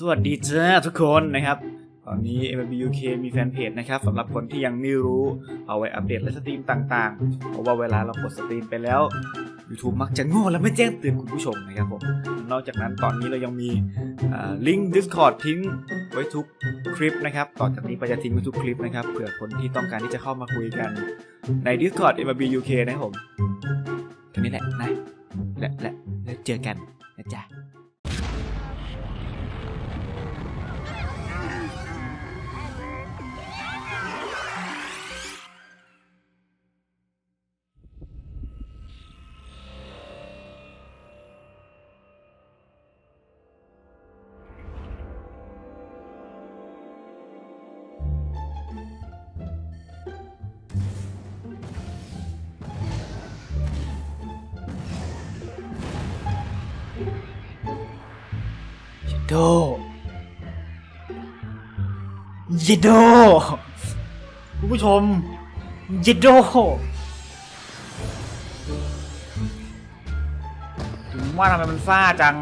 สวัสดีจ้าทุกคนนะครับตอนนี้ MBUK มีแฟนเพจนะครับสำหรับคนที่ยังไม่รู้เอาไว้อัปเดตและสตรีมต่างๆ เพราะว่าเวลาเรากดสตรีมไปแล้ว YouTube มักจะโง่และไม่แจ้งเตือนคุณผู้ชมนะครับผมนอกจากนั้นตอนนี้เรายังมีลิงก์ Discord ทิ้งไว้ทุกคลิปนะครับต่อจากนี้ไปจะทิ้งไว้ทุกคลิปนะครับเผื่อคนที่ต้องการที่จะเข้ามาคุยกันใน Discord MBUK นะครับผมแค่นี้แหละนะและและและเจอกันนะจ๊ะ เยโดคุณผู้ชมเยโดถึงว่าทำไมมันซ่าจัง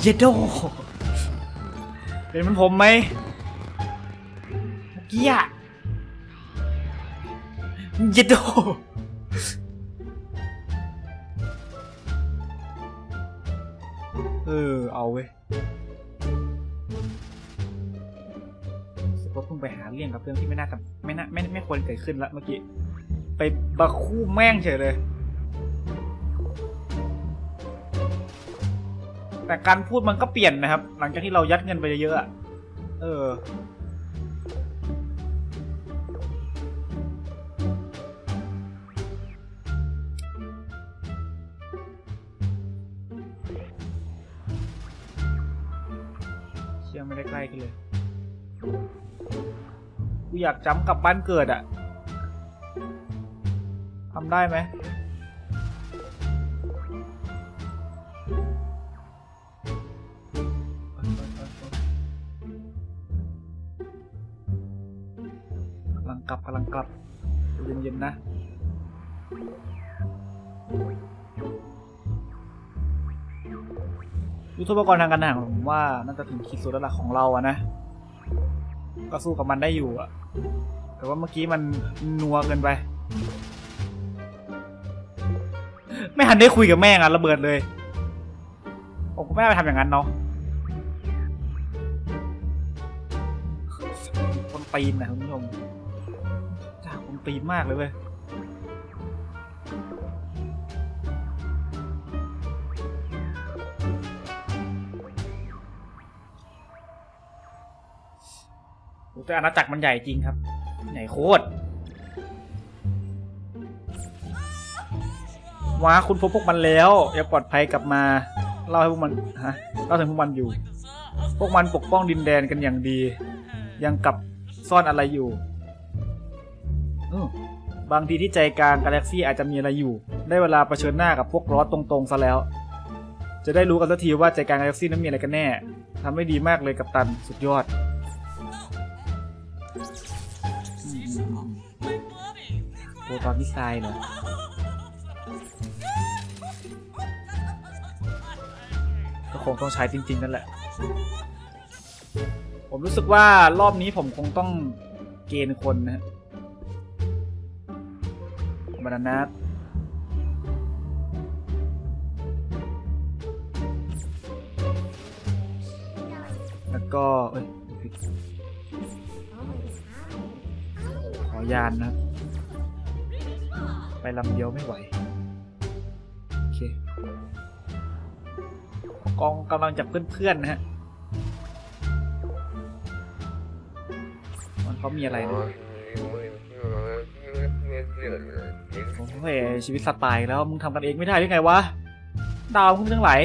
เยโดเป็นมันผมไหมเกี้อะเยโดเออเอาเว้ย สึกว่าเพิ่งไปหาเรื่องกับเรื่องที่ไม่น่าไม่น่าไม่ไม่ควรเกิดขึ้นละเมื่อกี้ ไปบักคู่แม่งเฉยเลย แต่การพูดมันก็เปลี่ยนนะครับ หลังจากที่เรายัดเงินไปเยอะๆเออเชื่อไม่ได้ใกล้ขึ้นเลย กูอยากจำกลับบ้านเกิดอะทำได้ไหมกำลังกลับกำลังกลับเย็นๆนะยุทธปกรณ์ทางการทหารผมว่าน่าจะถึงขีดสุดแล้วล่ะของเราอะนะ ก็สู้กับมันได้อยู่อะ แต่ว่าเมื่อกี้มันนัวเกินไป ไม่ทันได้คุยกับแม่งอะระเบิดเลยผมก็ไม่น่าไปทำอย่างนั้นเนาะคนตีนนะคุณผู้ชมจ้าคนตีนมากเลยเว้ยโอ้แต่อาณาจักรมันใหญ่จริงครับ ใหญ่โคตรว้าคุณพบพวกมันแล้วอย่าปลอดภัยกลับมาเล่าให้พวกมันฮะเล่าถึงพวกมันอยู่ พวกมันปกป้องดินแดนกันอย่างดี ยังกลับซ่อนอะไรอยู่อบางทีที่ใจกลางกาแล็กซี่อาจจะมีอะไรอยู่ ได้เวลาเผชิญหน้ากับพวกล้อตรงๆซะแล้ว จะได้รู้กันสักทีว่าใจกลางกาแล็กซี่นั้นมีอะไรกันแน่ทำได้ดีมากเลยกับตันสุดยอด โปรตอนมิสไซล์เหรอก็คงต้องใช้จริง ๆ นั่นแหละ ผมรู้สึกว่ารอบนี้ผมคงต้องเกณฑ์คนนะบานานัทแล้วก็เอ้ยขอยานนะครับ ไปลำเดียวไม่ไหว โอเค กองกำลังจับเพื่อนๆนะฮะ มันเขามีอะไรนะโอ้ยชีวิตสัตว์ตายแล้ว มึงทำกันเองไม่ได้ได้ไงวะ ดาวมึงทั้งไหลาย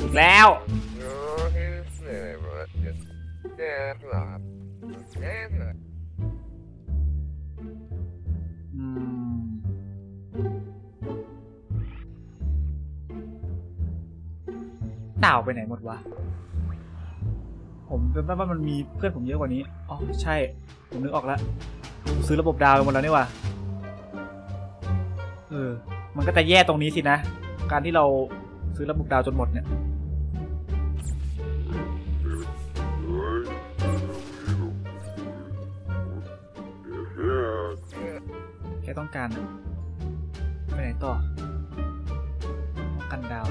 อีกแล้ว ดาวไปไหนหมดวะ ผมจำได้ว่ามันมีเพื่อนผมเยอะกว่านี้ อ๋อ ใช่ ผมนึกออกแล้ว ผมซื้อระบบดาวไปหมดแล้วนี่ว่ะเออ มันก็จะแย่ตรงนี้สินะ การที่เราซื้อระบบดาวจนหมดเนี่ย แค่ต้องการไปไหนต่อ ต้องกันดาว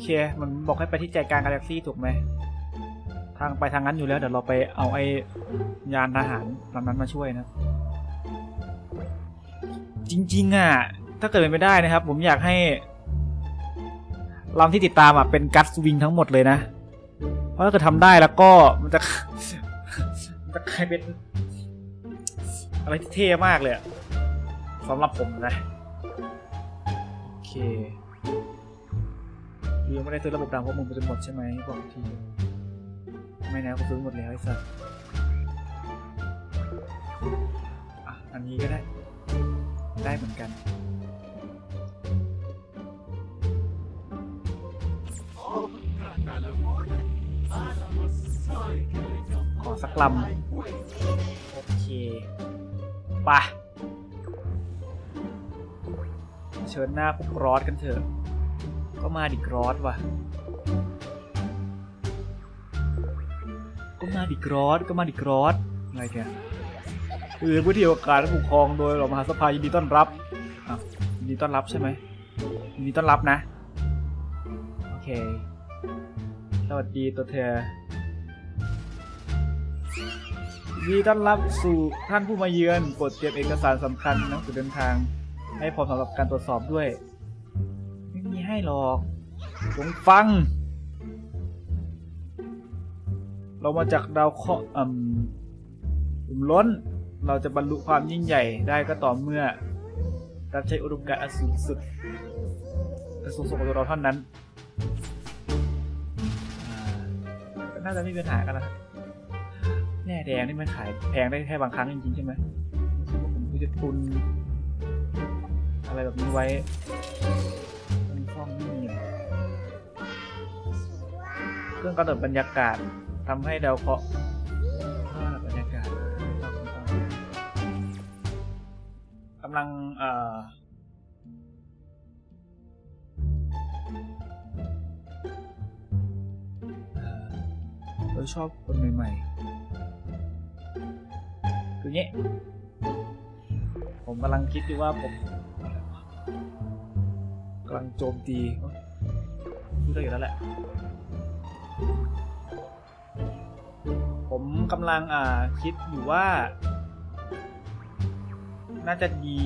เค มันบอกให้ไปที่ใจกลางกาแล็กซี่ถูกไหม ทางไปทางนั้นอยู่แล้ว เดี๋ยวเราไปเอาไอ้ยานทหารลำนั้นมาช่วยนะ จริงๆอะ ถ้าเกิดเป็นไปได้นะครับ ผมอยากให้ลำที่ติดตามอะเป็นกัสวิงทั้งหมดเลยนะ เพราะถ้าเกิดทำได้แล้วก็มันจะมันจะกลายเป็นอะไรที่เท่มากเลยสำหรับผมนะ โอเค กูยังไม่ได้ซื้อระบบดังเพราะมึงจนหมดใช่ไหมบอกอีกทีไม่นะกูซื้อหมดแล้วไอ้สัสอะอันนี้ก็ได้ ได้เหมือนกันขอสักลำโอเคไปะเชิญหน้าพวกรอดกันเถอะ ก็มาดิกรอดว่ะ ก็มาดิกรอดก็มาดิกรอดอะไรแกคือผู้ที่โอกาสและปกครองโดยหลวงมหาสภายินดีต้อนรับอะยินดีต้อนรับใช่ไหมยินดีต้อนรับนะ โอเค สวัสดีตัวเธอยินดีต้อนรับสู่ท่านผู้มาเยือนโปรดเตรียมเอกสารสำคัญหนังสือเดินทาง ให้พร้อมสำหรับการตรวจสอบด้วย ให้หรอกจงฟัง เรามาจากดาวเคราะห์อืมอุ่มล้น เราจะบรรลุความยิ่งใหญ่ได้ก็ต่อเมื่อ รับใช้อุดมการณ์อันสูงสุดอันสูงสุดของตัวเราเท่านั้นอ่าก็น่าจะไม่มีปัญหากันนะแน่แดงนี่มันขายแพงได้แค่บางครั้งจริงๆใช่ไหมผมจะตุนอะไรแบบนี้ไว้ เครื่องกำหนดบรรยากาศทำให้ดาวเคราะห์เครื่องกำหนบรรยากาศกำลังเอ่อเราชอบคนใหม่ๆ คืองี้ยผมกำลังคิดอยู่ว่าผมกำลังโจมตีเอ้ยพูดได้อยู่แล้วแหละ ผมกำลังอ่าคิดอยู่ว่า น่าจะดี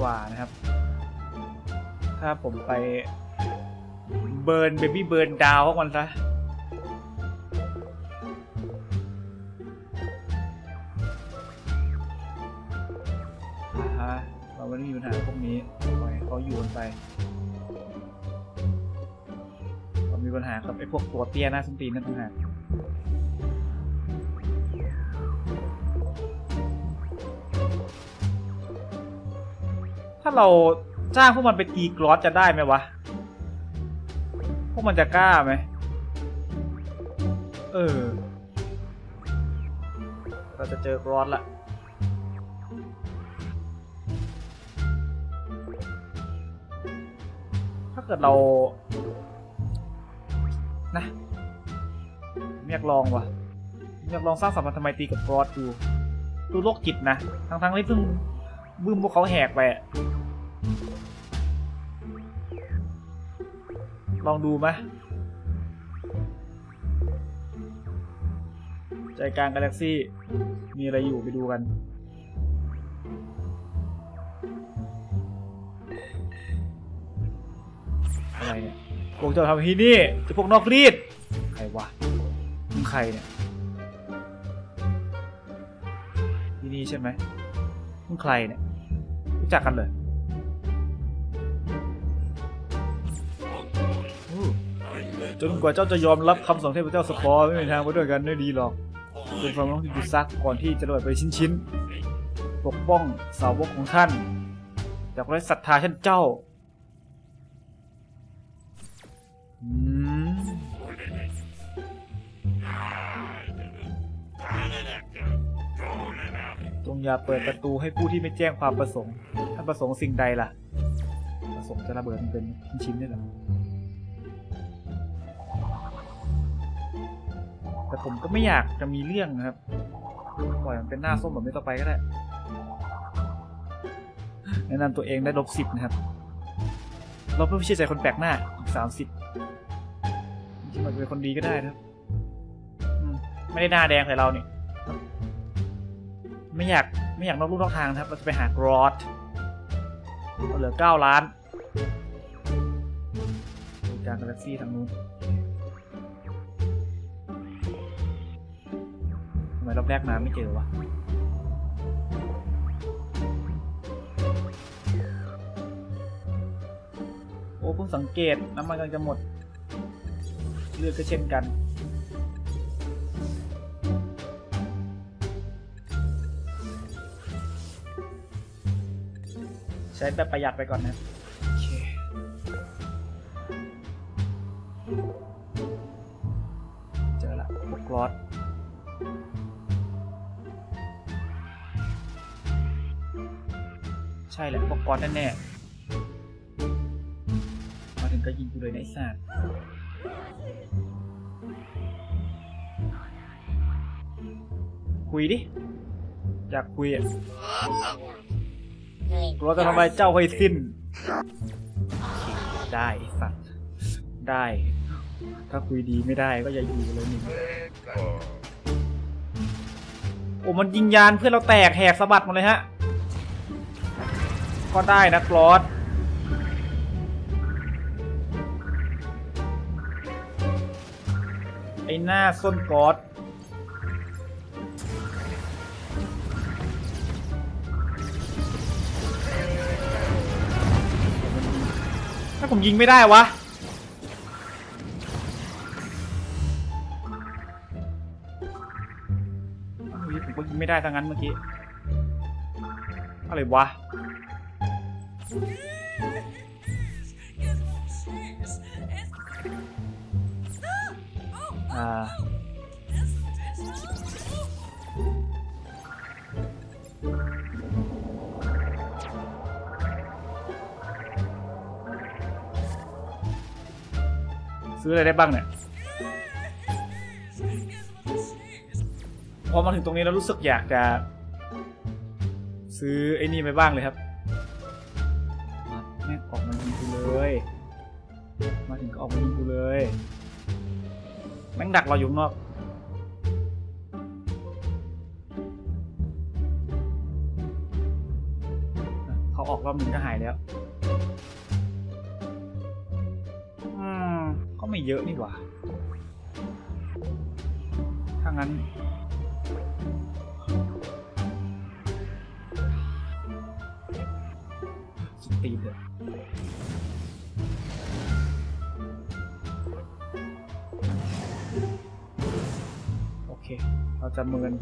กว่านะครับ ถ้าผมไปเบิร์นเบบี้เบิร์นดาวพวกมันซะอ่าฮะเราไม่ได้มีปัญหาพวกนี้ปล่อยให้เขาอยู่กันไป มีปัญหากับไอ้พวกตัวเตี้ยหน้าส้นตีนนั่นต่างหากถ้าเราจ้างพวกมันไปตีกรอสจะได้ไหมวะ พวกมันจะกล้าไหม เออ เราจะเจอกรอสละถ้าเกิดเรา นะไม่อยากลองว่ะอยากลองสร้างสัมพันธไมตรีกับกรอดดูดูโรคจิตนะ ทั้งๆที่เพิ่งบึ้มพวกเขาแหกไปลองดูไหมใจกลางกาแล็กซี่ มีอะไรอยู่ไปดูกัน อะไรเนี่ย พวกเจ้าทำที่นี่จะพวกนอกรีดใครวะมึงใครเนี่ยที่นี่ใช่ไหมมึงใครเนี่ยรู้จักกันเลยอู้จนกว่าเจ้าจะยอมรับคำสั่งเทพเจ้าสปอร์ไม่มีทางไปด้วยกันได้ดีหรอกจนความต้องที่ดูซักก่อนที่จะระเบิดไปชิ้นๆปกป้องสาวกของท่านจากไร้ศรัทธาเช่นเจ้า จงอย่าเปิดประตูให้ผู้ที่ไม่แจ้งความประสงค์ ถ้าประสงค์สิ่งใดล่ะ ประสงค์จะระเบิดมันเป็นชิ้นๆนี่หละแต่ผมก็ไม่อยากจะมีเรื่องนะครับ ปล่อยมันเป็นหน้าส้มแบบนี้ต่อไปก็ได้ แนะนำตัวเองได้ลบสิบนะครับลบเพื่อไม่เชื่อใจคนแปลกหน้าอีกสามสิบ จจะเป็นคนดีก็ได้นะครับอืมไม่ได้หน้าแดงใส่เราเนี่ยไม่อยากไม่อยากนอกลู่นอกทางนะครับเราจะไปหากรอดเราเหลือเก้าล้านจากกาแล็กซี่ทางนู้นทำไมรอบแรกมาไม่เจอวะโอ้เพิ่งสังเกตน้ำมันกำลังจะหมด เลือดก็เช่นกัน ใช้แบบประหยัดไปก่อนนะโอเคเจอละบกรอดใช่แหละบกรอดแน่ๆมาถึงก็ยิงกูเลยในะไอ้สัตว์ คุยดิ อยากคุยอะเราจะทำลายเจ้าให้สิ้นโอเคได้ไอ้สัตว์ ได้ ถ้าคุยดีไม่ได้ก็อย่าอยู่เลยนี่โอ้มันยิงยานเพื่อนเราแตกแหกสะบัดหมดเลยฮะ ก็ได้นะกรอสไอ้หน้าส้นกรอส ผมยิงไม่ได้วะ ผมก็ยิงไม่ได้ทั้งนั้นเมื่อกี้ อะไรวะ อ่า ซื้ออะไรได้บ้างเนี่ย พอมาถึงตรงนี้แล้วรู้สึกอยากจะ ซื้อไอ้นี่ไปบ้างเลยครับมาแม่งออกมายิงกูเลย มาถึงก็ออกมายิงกูเลย แม่งดักเราอยู่งนอกเขาออกรอบหนึงก็หายแล้ว ไม่เยอะนี่หว่า ถ้างั้นสตีนเถอะโอเค เราจะเมิน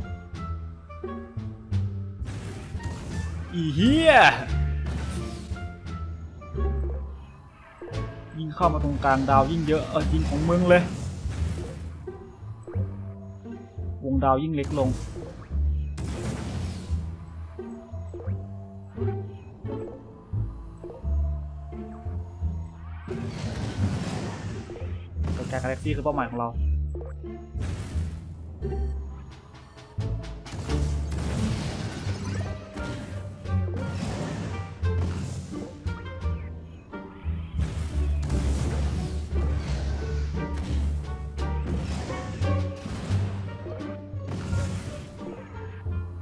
อีเฮีย ยิ่งเข้ามาตรงกลางดาวยิ่งเยอะ เออยิงของมึงเลย วงดาวยิ่งเล็กลง ตัวแกกาแล็กซี่คือเป้าหมายของเรา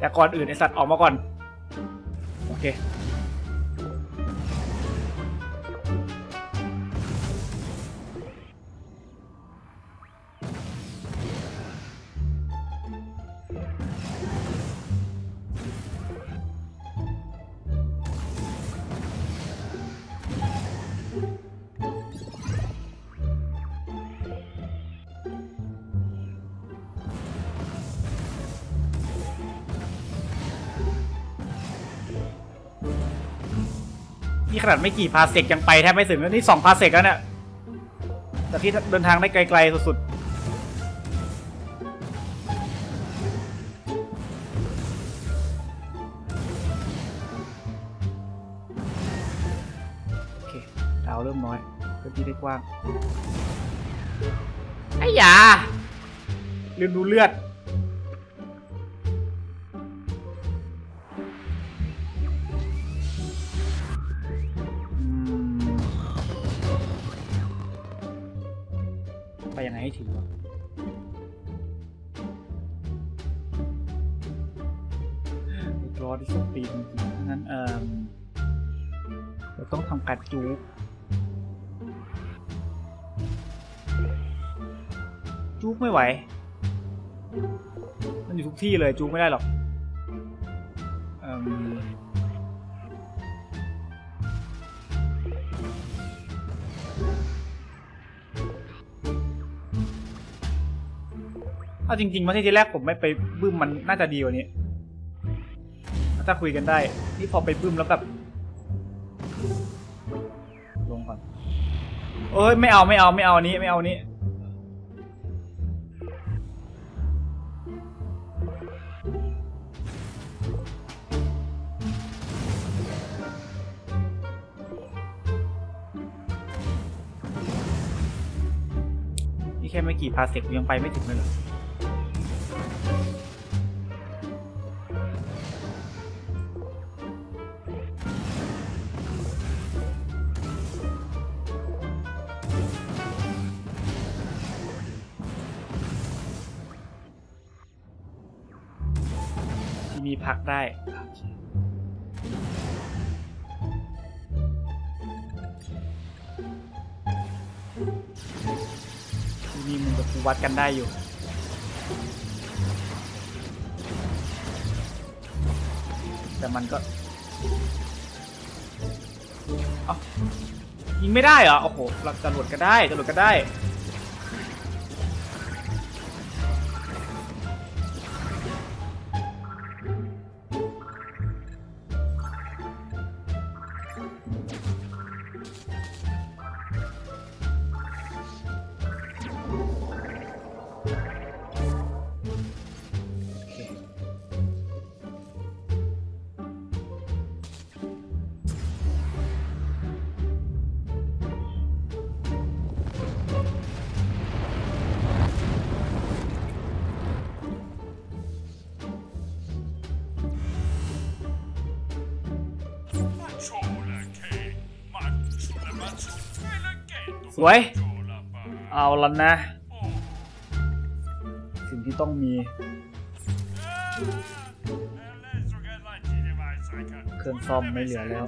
แต่ก่อนอื่นไอสัตว์ออกมาก่อน โอเค นี่ขนาดไม่กี่พาเซกยังไปแทบไม่ถึงแล้วนี่สองพาเซกแล้วเนี่ยแต่ที่เดินทางได้ไกลๆสุดๆ โอเคดาวเริ่มน้อยพื้นที่ได้กว้าง ไอ้ยาลืมดูเลือด จูบไม่ไหว มันอยู่ทุกที่เลยจูบไม่ได้หรอกเอิ่มเอาจริงๆมาที่ทีแรกผมไม่ไปบึ้มมันน่าจะดีกว่านี้ถ้าคุยกันได้ นี่พอไปบึ้มแล้วแบบลงก่อนเอ้ยไม่เอาไม่เอาไม่เอานี้ไม่เอาอัน ค่ไม่กี่พาเซกยังไปไม่ถึงเลยเหรอที่มีพักได้ นี่มึงกับกูวัดกันได้อยู่ แต่มันก็อ้ายิงไม่ได้เหรอ โอ้โหเราจรวดก็ได้จรวดก็ได้ สวย เอาแล้วนะ สิ่งที่ต้องมี เครื่องซ่อมไม่เหลือแล้ว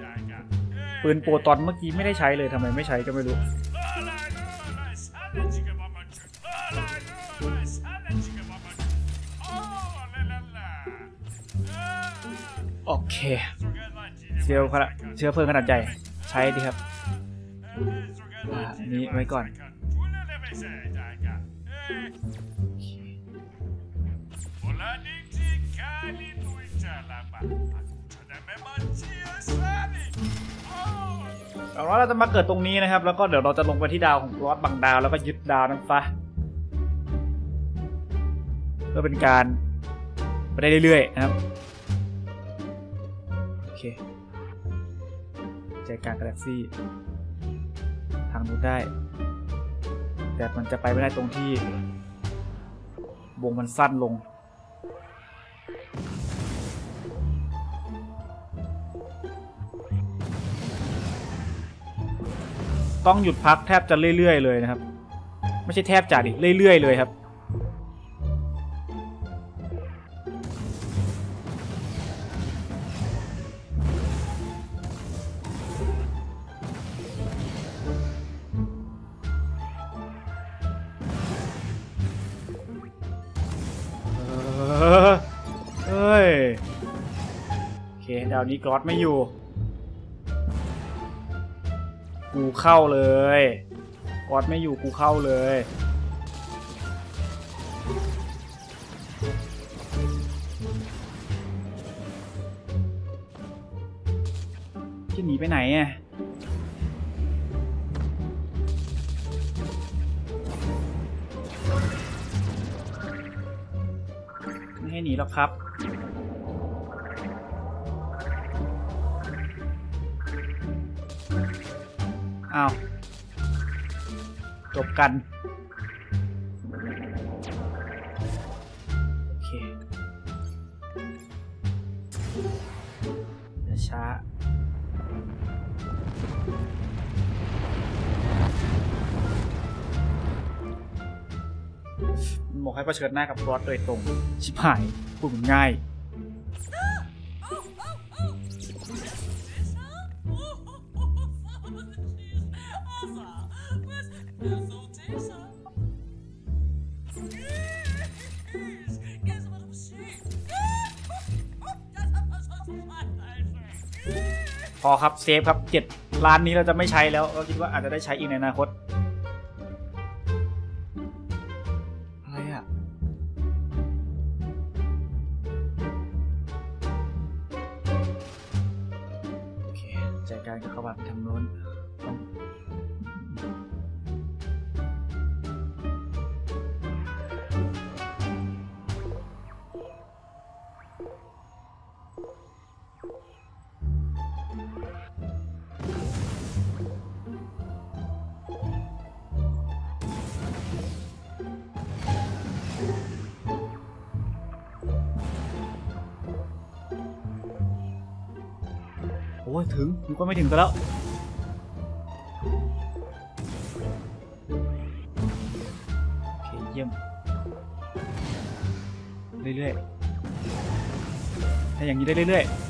ปืนโปรตอนเมื่อกี้ไม่ได้ใช้เลยทำไมไม่ใช้ก็ไม่รู้โอเค เชื้อเชื้อเพลิงขนาดใหญ่ ใช้ดีครับนี้ไว้ก่อน เอาละเราจะมาเกิดตรงนี้นะครับ แล้วก็เดี๋ยวเราจะลงไปที่ดาวของรอดบางดาวแล้วก็ยึดดาวนั้นซะเพื่อเป็นการไปได้เรื่อยๆนะครับ โอเค ใจกลางกาแล็กซี่ ทางนู้นได้ แต่มันจะไปไม่ได้ตรงที่ วงมันสั้นลง ต้องหยุดพักแทบจะเรื่อยๆเลยนะครับ ไม่ใช่แทบจะดิเรื่อยๆเลยครับ วนี้กรอดไม่อยู่ กูเข้าเลยกรอดไม่อยู่กูเข้าเลยจะหนีไปไหนอะไม่ให้หนีหรอกครับ อ้าวจบกัน โอเคอย่าช้าบอกให้เผชิญหน้ากับรอดโดยตรง ชิบหายพูดมันง่าย อครับเซฟครับเจ็ดล้านนี้เราจะไม่ใช้แล้วเราคิดว่าอาจจะได้ใช้อีกในอนาคต ก็ไม่ถึงซะแล้วโอเคเยี่ยมเรื่อยๆถ้าอย่างนี้ได้เรื่อยๆ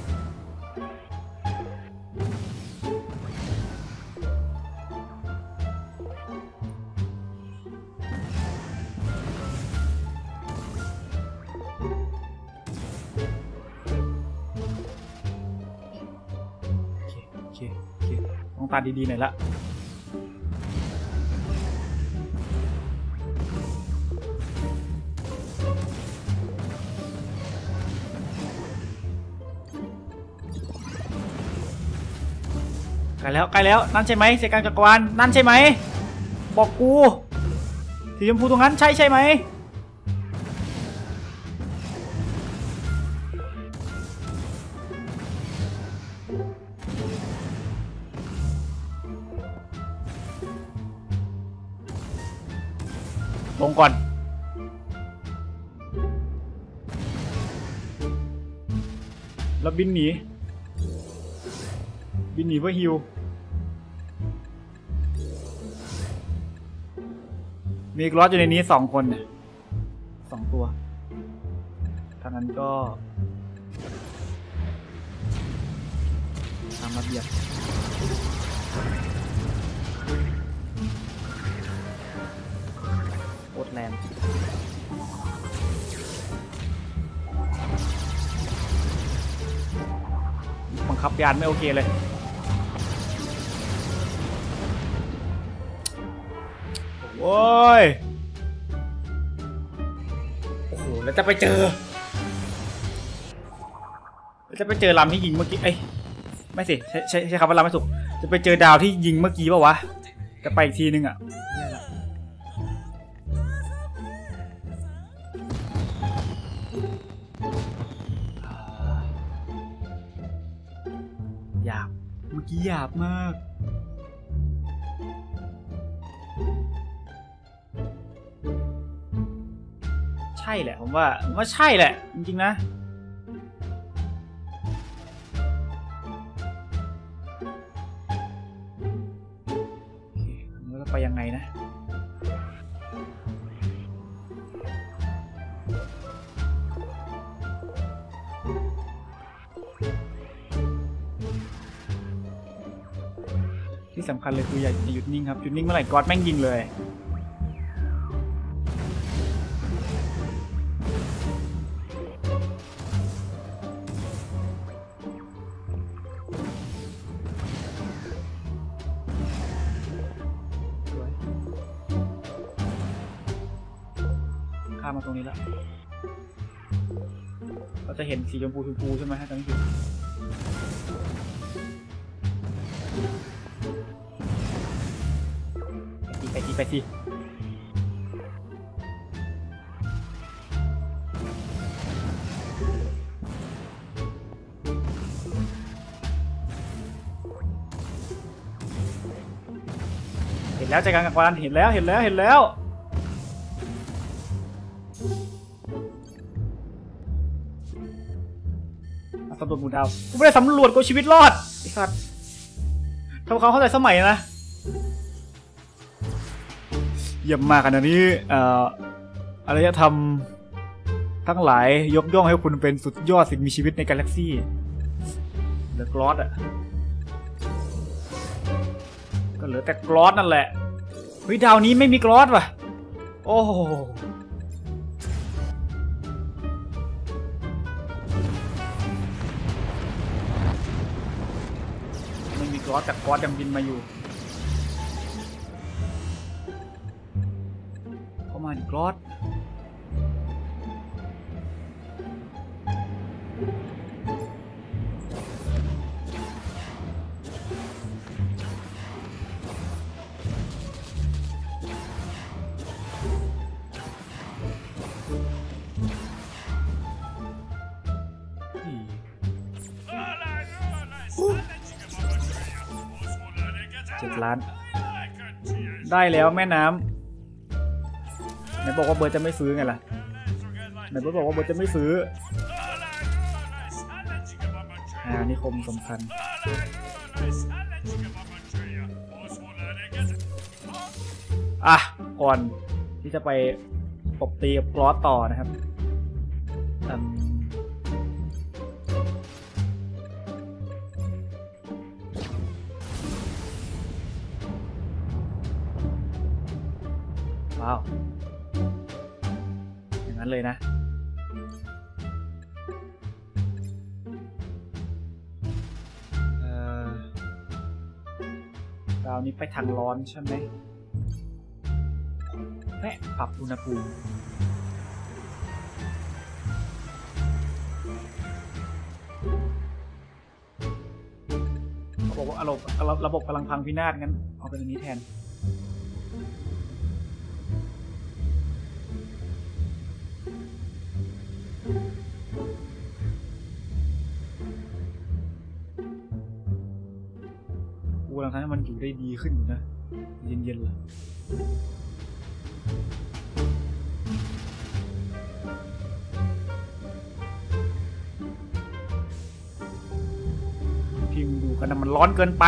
โอเคต้องตาดีๆหน่อยละใกล้แล้วใกล้แล้วนั่นใช่ไหมเสกกางจักรวาลนั่นใช่ไหมบอกกูสีชมพูตรงนั้นใช่ใช่ไหม บินหนี บินหนีเพื่อฮิวมีกรอดอยู่ในนี้สองคนเนี่ยสองตัวทางนั้นก็ตามระเบียบโคตรแรง บังคับยานไม่โอเคเลย โอ้ย โอ้โห แล้วจะไปเจอแล้วจะไปเจอลำที่ยิงเมื่อกี้ เอ้ย ไม่สิ ใช้ใช้ใช้คำว่าลำไม่ถูก จะไปเจอดาวที่ยิงเมื่อกี้ป่าวะ จะไปอีกทีนึงอะ ที่หยาบมาก ใช่แหละผมว่าผมว่าใช่แหละ จริงๆนะ โอเคแล้วไปยังไงนะ ที่สำคัญเลยคืออย่าหยุดนิ่งครับหยุดนิ่งเมื่อไหร่กอดแม่งยิงเลยสวยข้ามมาตรงนี้แล้ว เราจะเห็นสีชมพูชมพูใช่ไหมฮะตอนนี้ สิไปสิไปสินแล้วใจกลางกังวานเห็นแล้วเห็นแล้วเห็นแล้ว สำรวจหมู่ดาว กูไม่ได้สำรวจกูชีวิตรอดไอ้สัสทำควาเข้าใจสมัยนะ เยี่ยมมากอันนี้เอ่ออารยธรรมทั้งหลายยกย่องให้คุณเป็นสุดยอดสิ่งมีชีวิตในกาแล็กซี่เหลือกรอสอะก็เหลือแต่กรอสนั่นแหละ เฮ้ยดาวนี้ไม่มีกรอสว่ะ โอ้ไม่มีกรอสแต่กรอสยังบินมาอยู่ เข้ามาดิกรอสเจ็ดล้าน ได้แล้วแม่น้ำไห นบอกว่าเบิร์ดจะไม่ซื้อไงล่ะไหนเบิร์ดบอกว่าเบิร์ดจะไม่ซื้ออ่านิคมสำคัญอะก่อนที่จะไปตบตีกับกรอสต่อนะครับอ้าว นั้นเลยนะ เอ่อดาวนี้ไปทางร้อนใช่ไหมและปรับอุณหภูมิเขาบอกว่าระบบระบบกำลังพังพินาศงั้น เอาเป็นอันนี้แทน ได้ดีขึ้นอยู่นะ เย็นๆเลยพิมพ์ดูกันนะมันร้อนเกินไป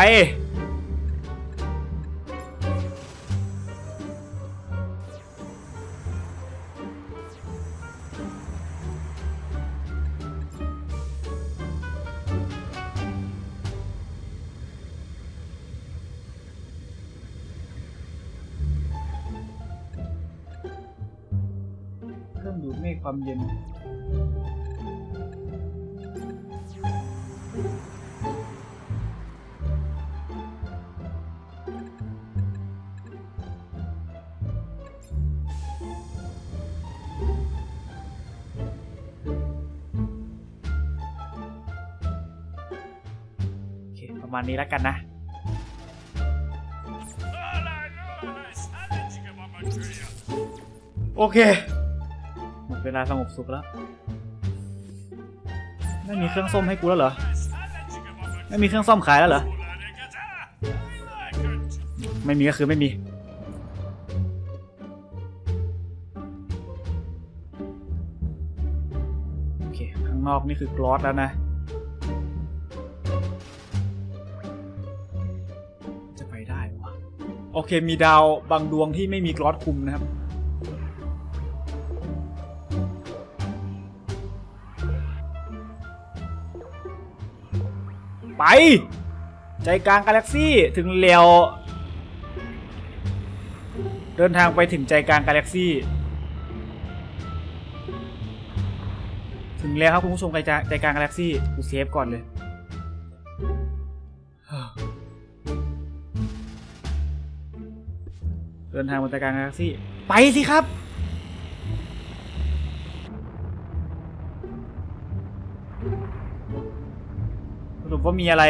รื่องดูดเมฆความเย็น โอเค ประมาณนี้แล้วกันนะโอเค ดาสงบสุขแล้ว ไม่มีเครื่องส้มให้กูแล้วเหรอ ไม่มีเครื่องส้มขายแล้วเหรอ ไม่มีก็คือไม่มี โอเค ข้างนอกนี่คือกรอสแล้วนะ จะไปได้วะโอเค มีดาวบางดวงที่ไม่มีกรอสคุมนะครับ ไป ใจกลางกาแล็กซี่ถึงเร็วเดินทางไปถึงใจกลางกาแล็กซี่ถึงแล้วครับคุณผู้ชมใจใจกลางกาแล็กซี่กูเซฟก่อนเลย เดินทางบนใจกลางกาแล็กซี่ ไปสิครับ มีอะไร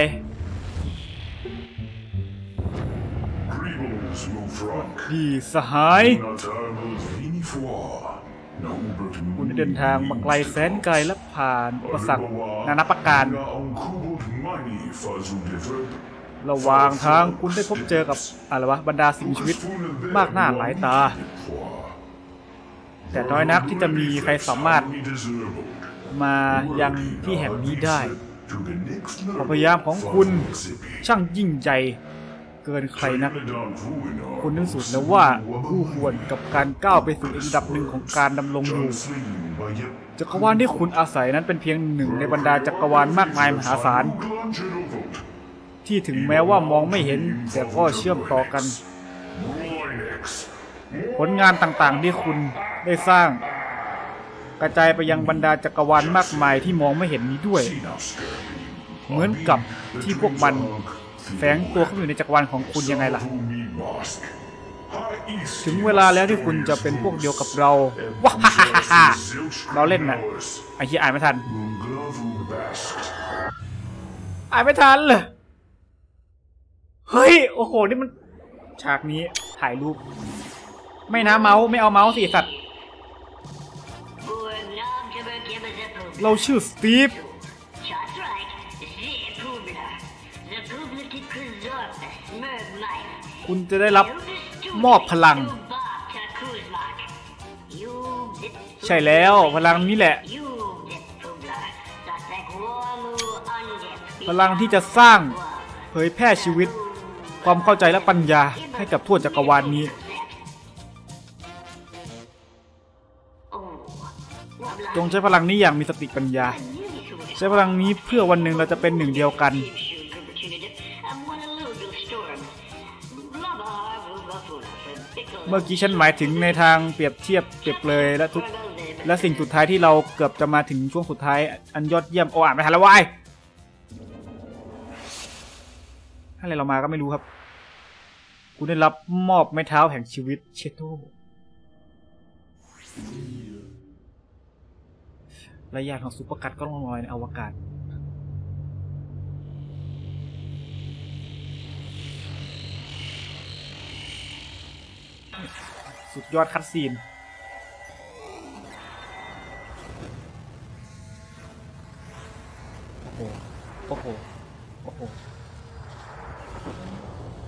Greetings, Lufranc. ดีสหาย Naternal Vinifoir. Norbert คุณได้เดินทางมาไกลแสนไกลและผ่านอุปสรรคนานาประการ Unkubelt Mani Fazulifert. ระหว่างทางคุณได้พบเจอกับอะไรวะบรรดาสิ่งมีชีวิตมากหน้าหลายตา แต่น้อยนักที่จะมีใครสามารถมายังที่แห่งนี้ได้ ความพยายามของคุณช่างยิ่งใหญ่เกินใครนัก คุณนึกสุดแล้วว่าคู่ควรกับการก้าวไปสู่อีกระดับหนึ่งของการดำรงอยู่จักรวาลที่คุณอาศัยนั้นเป็นเพียงหนึ่งในบรรดาจักรวาลมากมายมหาศาล ที่ถึงแม้ว่ามองไม่เห็นแต่ก็เชื่อมต่อกัน ผลงานต่างๆที่คุณได้สร้าง กระจายไปยังบรรดาจักรวาลมากมายที่มองไม่เห็นนี้ด้วย เหมือนกับที่พวกมันแฝงตัวเข้าอยู่ในจักรวาลของคุณยังไงล่ะ ถึงเวลาแล้วที่คุณจะเป็นพวกเดียวกับเราว้าฮ่าฮ่าฮ่าฮ่าเราเล่นน่ะไอ้ที่อ่านไม่ทัน อ่านไม่ทันเลยเฮ้ย โอ้โห นี่มัน ฉากนี้ถ่ายรูป ไม่นะเมาส์ไม่เอาเมาส์สิสัตว์ เราชื่อสตีฟคุณจะได้รับมอบพลัง ใช่แล้วพลังนี้แหละ พลังที่จะสร้างเผยแพร่ชีวิต ความเข้าใจและปัญญาให้กับทั่วจักรวาลนี้ จงใช้พลังนี้อย่างมีสติปัญญา ใช้พลังนี้เพื่อวันหนึ่งเราจะเป็นหนึ่งเดียวกัน เมื่อกี้ฉันหมายถึงในทางเปรียบเทียบเปรียบเลยและทุกและสิ่งสุดท้ายที่เราเกือบจะมาถึงช่วงสุดท้าย อันยอดเยี่ยมโอ้อ่านไม่ทันแล้ววายอะไรเรามาก็ไม่รู้ครับ กูได้รับมอบไม้เท้าแห่งชีวิตเชโต ระยะของซุปเปอร์กัตก็ล่องลอยในอวกาศสุดยอดคัดซีน โอ้โห โอ้โห โอ้โห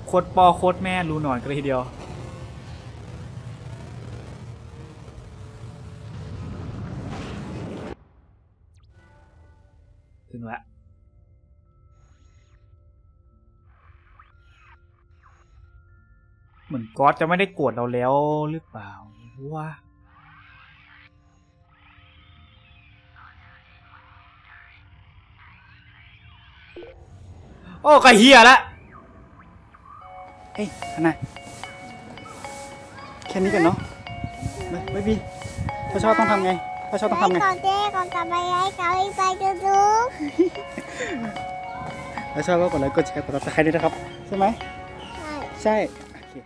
โคตรปอโคตรแม่รู้หนอนกันเลยทีเดียว ก๊อตจะไม่ได้โกรธเราแล้วหรือเปล่าว่าโอ้ก็เฮียละเฮ้ยฮันน่ะแค่นี้กันเนาะไม่ไม่บีถ้าชอบต้องทำไงถ้าชอบต้องทำไงก่อนเจ๊ก่อนกลับไปให้เขาให้ไปดูดูถ้าชอบก็กดไลค์กดแชร์กดติดตามด้วยนะครับ ใช่ไหมใช่ใช่